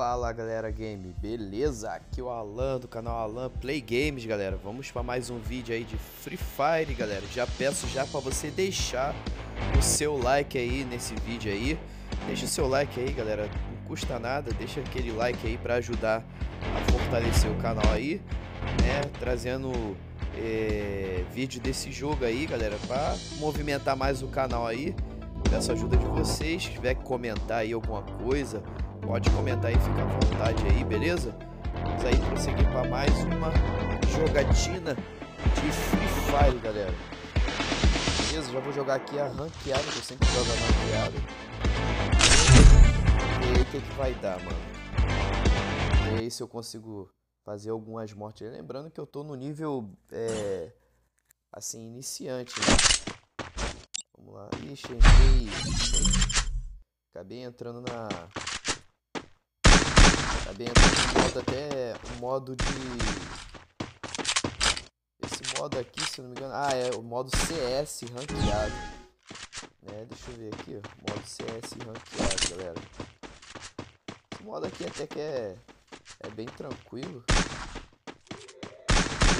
Fala galera game, beleza? Aqui é o Alan do canal Alan Play Games, galera. Vamos para mais um vídeo aí de Free Fire, galera. Já peço já para você deixar o seu like aí nesse vídeo aí. Deixa o seu like aí, galera. Não custa nada, deixa aquele like aí para ajudar a fortalecer o canal aí, né? Trazendo é, vídeo desse jogo aí, galera, para movimentar mais o canal aí. Peço ajuda de vocês, se tiver que comentar aí alguma coisa, pode comentar aí, fica à vontade aí, beleza? Vamos aí prosseguir para mais uma jogatina de Free Fire, galera. Beleza? Já vou jogar aqui a ranqueada, que eu sempre jogo a ranqueada. E aí o que, que vai dar, mano? E aí se eu consigo fazer algumas mortes. Lembrando que eu tô no nível, é, assim, iniciante, né? Vamos lá. Ixi, entrei. Acabei entrando na. Acabei entrando no modo até. O modo de. Esse modo aqui, se não me engano. Ah, é o modo CS ranqueado. Né? Deixa eu ver aqui, ó. Modo CS ranqueado, galera. Esse modo aqui até que é. É bem tranquilo. Eu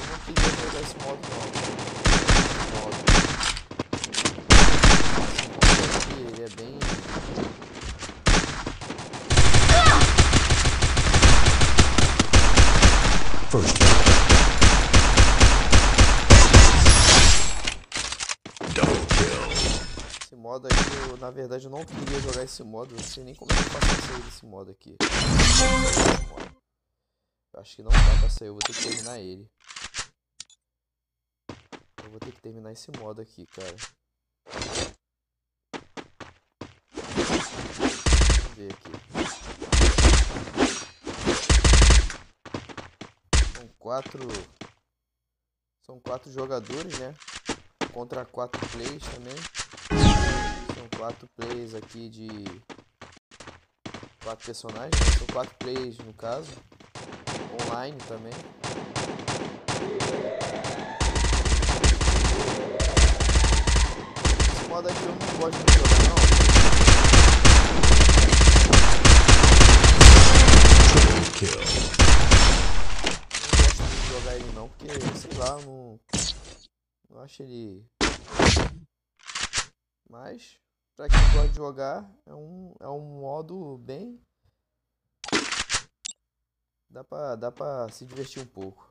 não queria jogar esse modo não. Modo ele é bem. First. Double kill. Esse modo aqui, eu, na verdade, eu não queria jogar esse modo. Não sei nem como é que eu sair desse modo aqui. Eu acho que não dá pra sair, eu vou ter que terminar ele. Eu vou ter que terminar esse modo aqui, cara. ver aqui. São quatro. São quatro jogadores, né? Contra quatro plays também. São quatro plays aqui de. Quatro personagens. Né? São quatro plays no caso. Online também. Esse modo aqui eu não gosto de jogar não. Não gosto de jogar ele não, porque, sei lá, não, não acho ele... Mas, pra quem gosta de jogar, é um, é um modo bem... Dá pra, dá pra se divertir um pouco.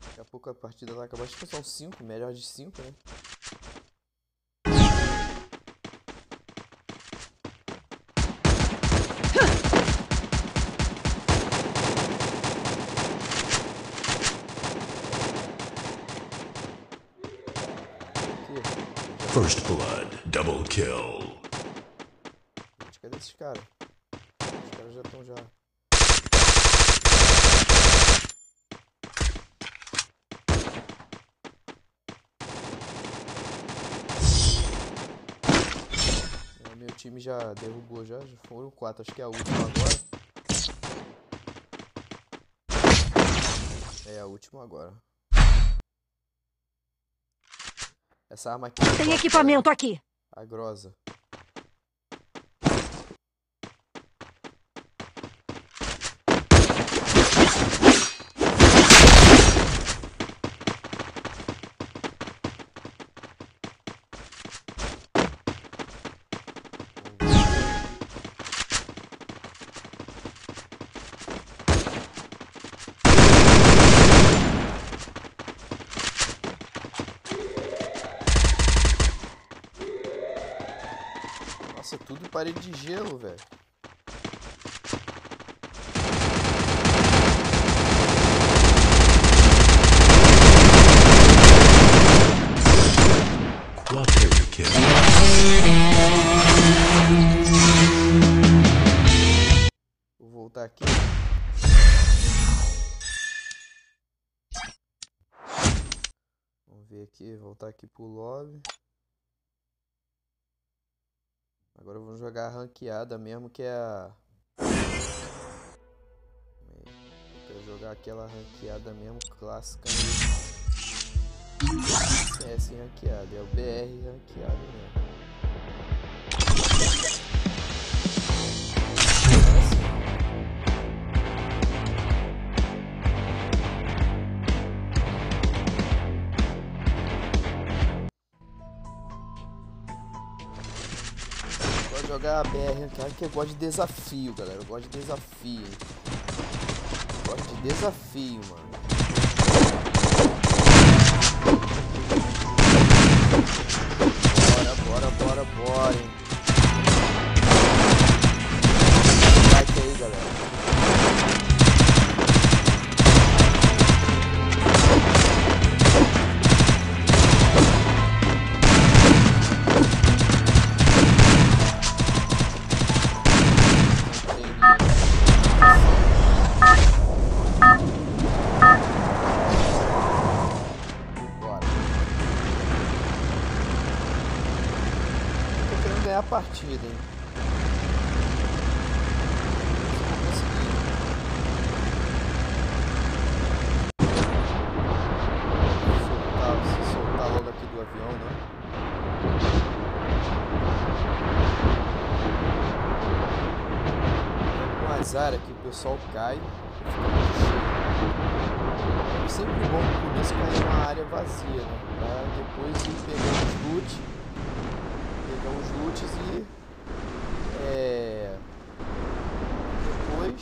Daqui a pouco a partida vai acabar. Acho que são 5, melhor de 5, né? Time já derrubou já, já foram quatro, acho que é a última agora. É a última agora. Essa arma aqui. Tem equipamento aqui. A grosa. Nossa, tudo parede de gelo, velho. Vou voltar aqui. Vamos ver aqui, voltar aqui pro lobby. Agora vamos jogar a ranqueada mesmo, que é a... Quero jogar aquela ranqueada mesmo, clássica mesmo. assim ranqueado. É o BR ranqueado mesmo. Jogar BR ranqueado que eu gosto de desafio, galera. Eu gosto de desafio. Eu gosto de desafio, mano. Bora, bora, bora, bora, hein. Like aí, galera. Pessoal cai. É sempre bom no começo cair numa área vazia, né? Pra depois ir pegando os loot, pegar os loots e é, depois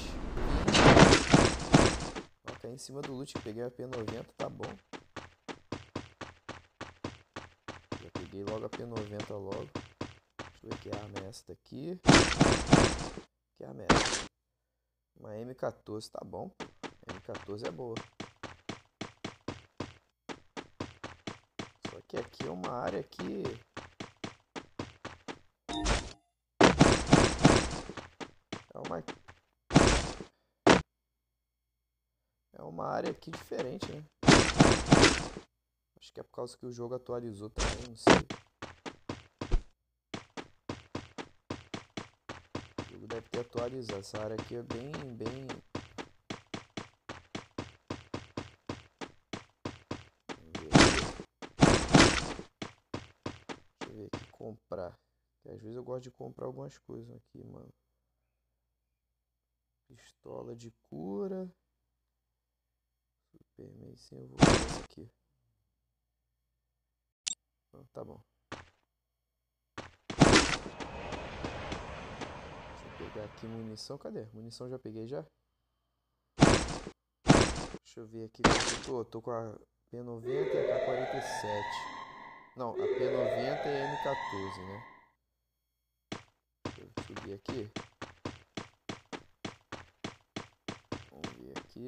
Ó, cair em cima do loot, peguei a P90, tá bom. Já peguei logo a P90 logo. Deixa eu ver que arma é essa daqui. Que arma é essa? Uma M14, tá bom. pô. M14 é boa. Só que aqui é uma área que é uma é uma área aqui diferente, né? Acho que é por causa que o jogo atualizou também, não sei. Atualizado. Essa área aqui é bem, bem. Deixa eu ver aqui, comprar. Que às vezes eu gosto de comprar algumas coisas aqui, mano. Pistola de cura. Superman sim, eu vou aqui. Tá bom. Deixa eu pegar aqui munição. Cadê? Munição já peguei já? Deixa eu ver aqui quanto eu tô. Tô com a P90 e a K47. Não, a P90 e a M14, né? Deixa eu subir aqui. Vamos ver aqui.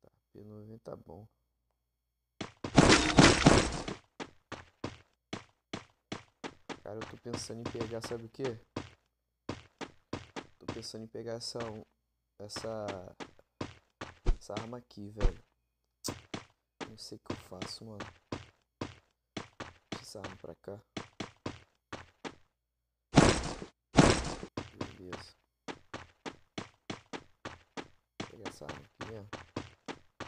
Tá, P90 tá bom. Cara, eu tô pensando em pegar, sabe o quê? Tô pensando em pegar essa essa essa arma aqui, velho. Não sei o que eu faço, mano. Essa arma pra cá. Beleza. Vou pegar essa arma aqui mesmo.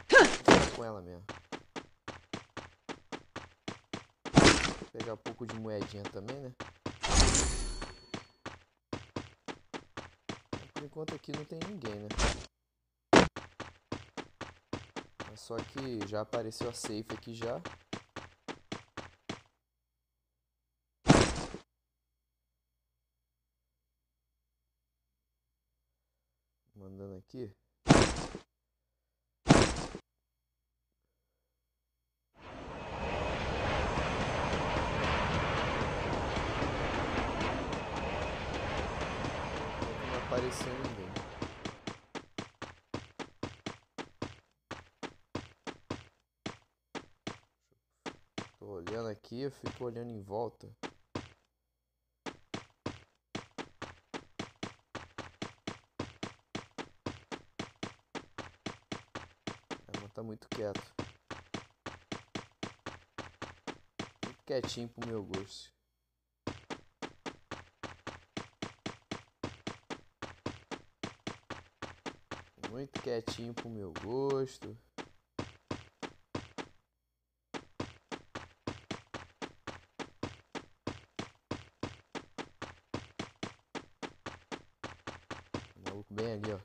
Vou ficar com ela mesmo. Pegar um pouco de moedinha também, né? Por enquanto aqui não tem ninguém, né? Mas só que já apareceu a safe aqui já. Mandando aqui. Tô olhando aqui, eu fico olhando em volta. É, mas tá muito quieto. Muito quietinho pro meu gosto. Muito quietinho pro meu gosto. O maluco bem ali, ó.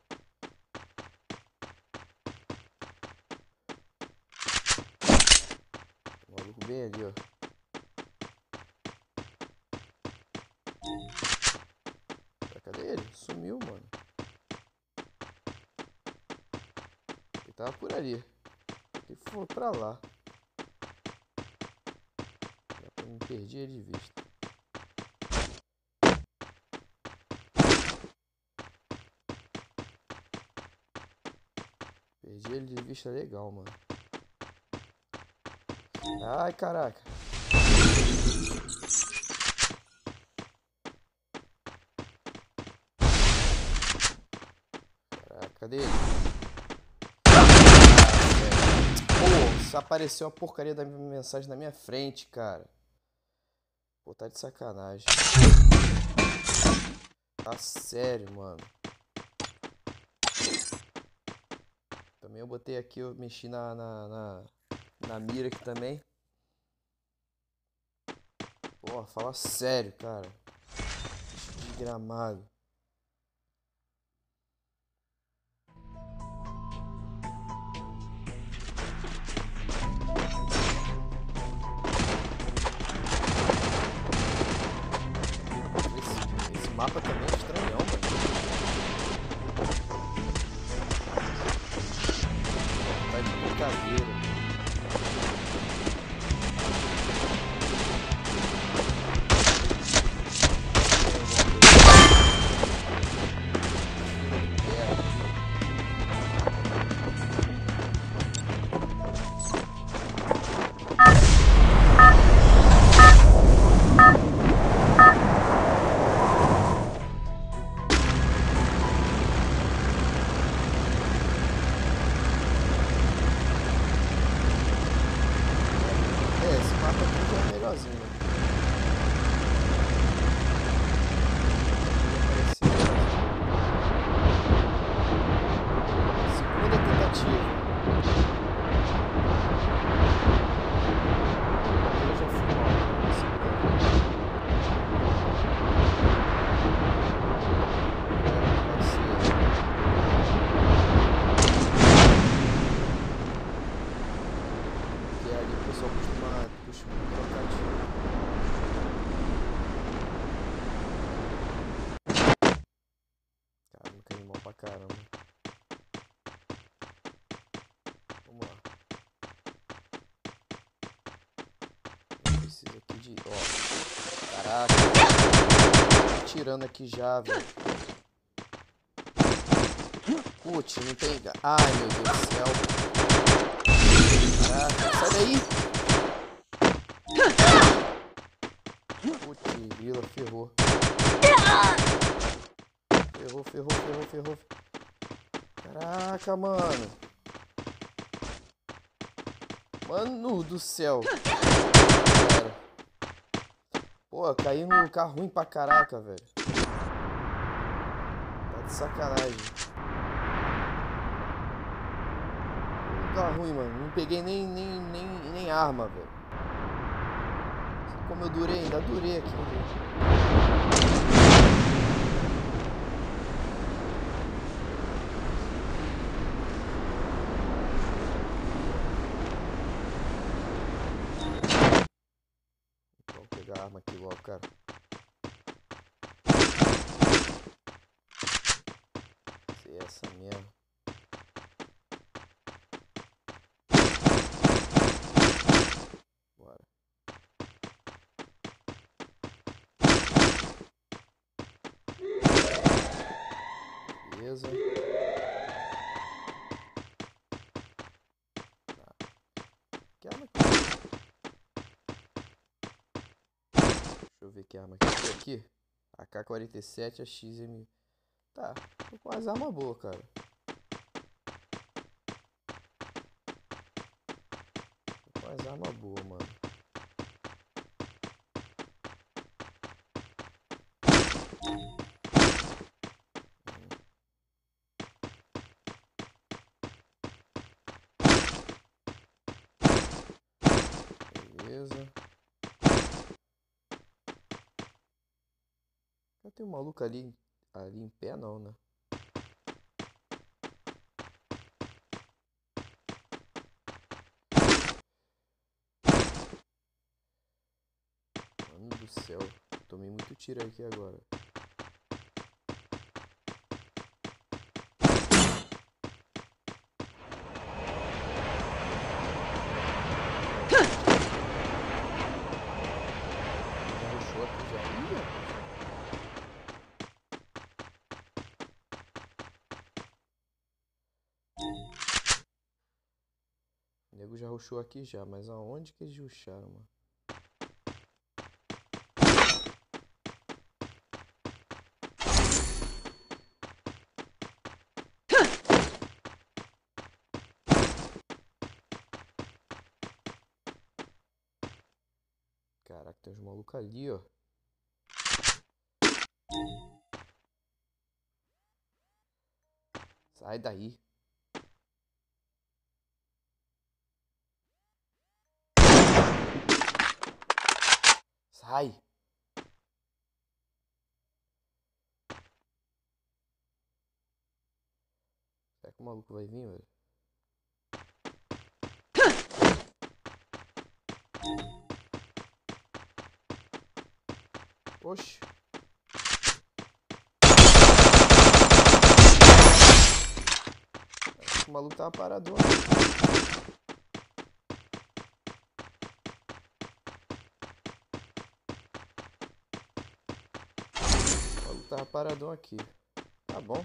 O maluco bem ali, ó. Cadê ele? Sumiu, mano. Ele tava por ali. Ele foi pra lá. Eu me perdi ele de vista. Perdi ele de vista legal, mano. Ai, caraca. Caraca, cadê ele? Pô, apareceu a porcaria da mensagem na minha frente, cara. Pô, tá de sacanagem. Tá sério, mano. Também eu botei aqui, eu mexi na, na, na, na mira aqui também. Pô, fala sério, cara. Desgramado. Caramba. Vamos lá. Preciso aqui de. Ó. Caraca. Tirando aqui já, velho. Putz, não tem. Ai, meu Deus do céu. Caraca, sai daí! Putz, grila, ferrou. Ferrou, ferrou, ferrou, ferrou. Caraca, mano. Mano do céu. Cara. Pô, caí num lugar ruim pra caraca, velho. Tá de sacanagem. Lugar ruim, mano. Não peguei nem, nem, nem, nem arma, velho. Como eu durei, ainda durei aqui. velho. Vou pegar a arma aqui logo, cara. Se é essa mesmo. Bora. Beleza. que arma que tem aqui? AK-47, a XM. Tá, tô com as armas boas, cara. Tô com as armas boas, mano. Beleza. Tem um maluco ali, ali em pé não, né? Mano do céu, tomei muito tiro aqui agora. Nego já rushou aqui já, mas aonde que eles rusharam, mano? Caraca, tem uns malucos ali, ó. Sai daí. Sai. Será que o maluco vai vir, velho? Oxe. O maluco tava paradão. O maluco tava paradão aqui. Tá bom.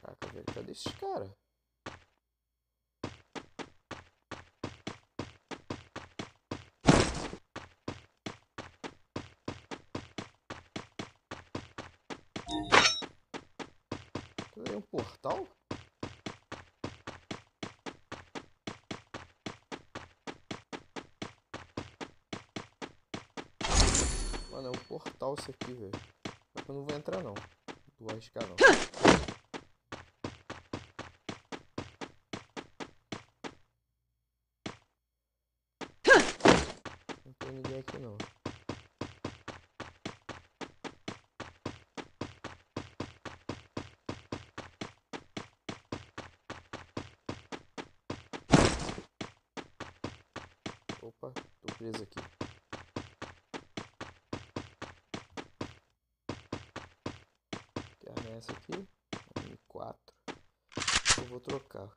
Caraca, velho, cadê esses caras? É um portal? Mano, é um portal isso aqui, velho. Eu não vou entrar não. Não vou arriscar não. Não tem ninguém aqui não. Opa, tô preso aqui. É essa aqui? M4. Eu vou trocar.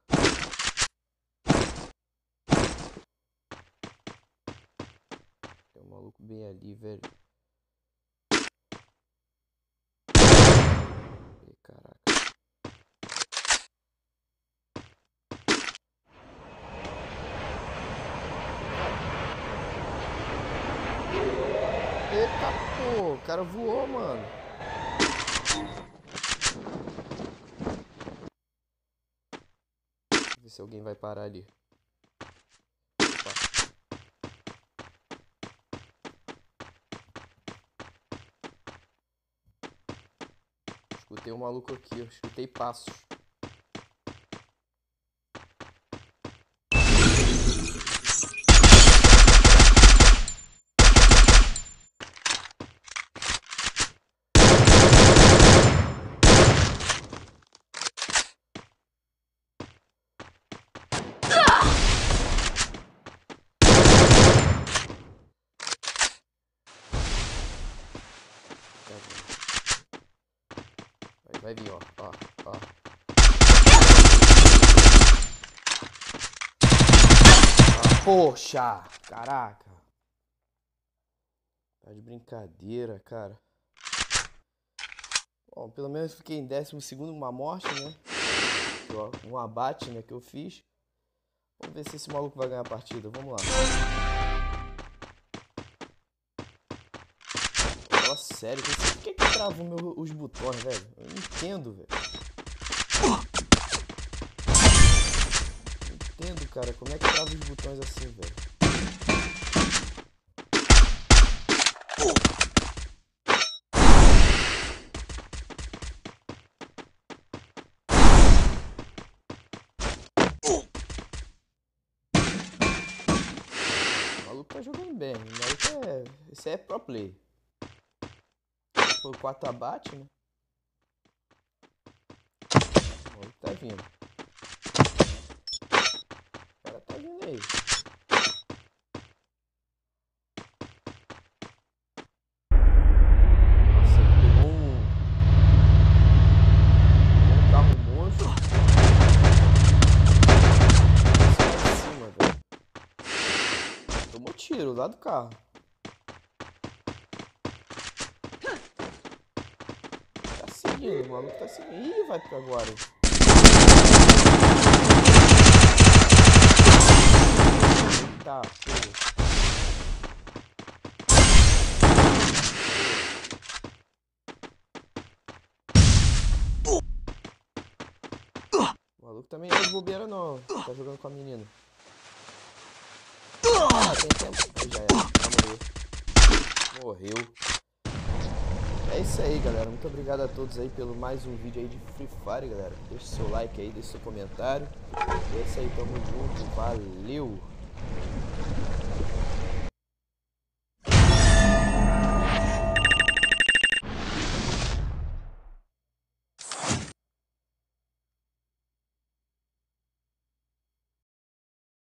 Tem um maluco bem ali, velho. Ih, caraca. Eita, pô, o cara voou, mano. Ver se alguém vai parar ali. Escutei um maluco aqui, eu escutei passos. Vai, vir, ó, ó, ó. Poxa, caraca. Tá de brincadeira, cara. Bom, pelo menos fiquei em décimo segundo uma morte, né? Um abate, né, que eu fiz. Vamos ver se esse maluco vai ganhar a partida. Vamos lá. sério, por que, que trava meu, os botões, velho? Eu não entendo, velho. Não entendo, cara, como é que trava os botões assim, velho? O maluco tá jogando bem, o maluco é. Isso é pro play. Foi o 4 abate, né? O maluco tá vindo. O cara tá vindo aí. Nossa, ele pegou um. Um carro monstro. De cima. Tomou tiro lá do carro. Seguindo, o maluco tá seguindo. Ih, vai pra agora. Tá, pô. O maluco também é de bobeira não. Tá jogando com a menina. Ah, tem tempo. Já era. Já morreu. Morreu. É isso aí, galera. Muito obrigado a todos aí pelo mais um vídeo aí de Free Fire, galera. Deixe seu like aí, deixe seu comentário. E é isso aí, tamo junto. Valeu!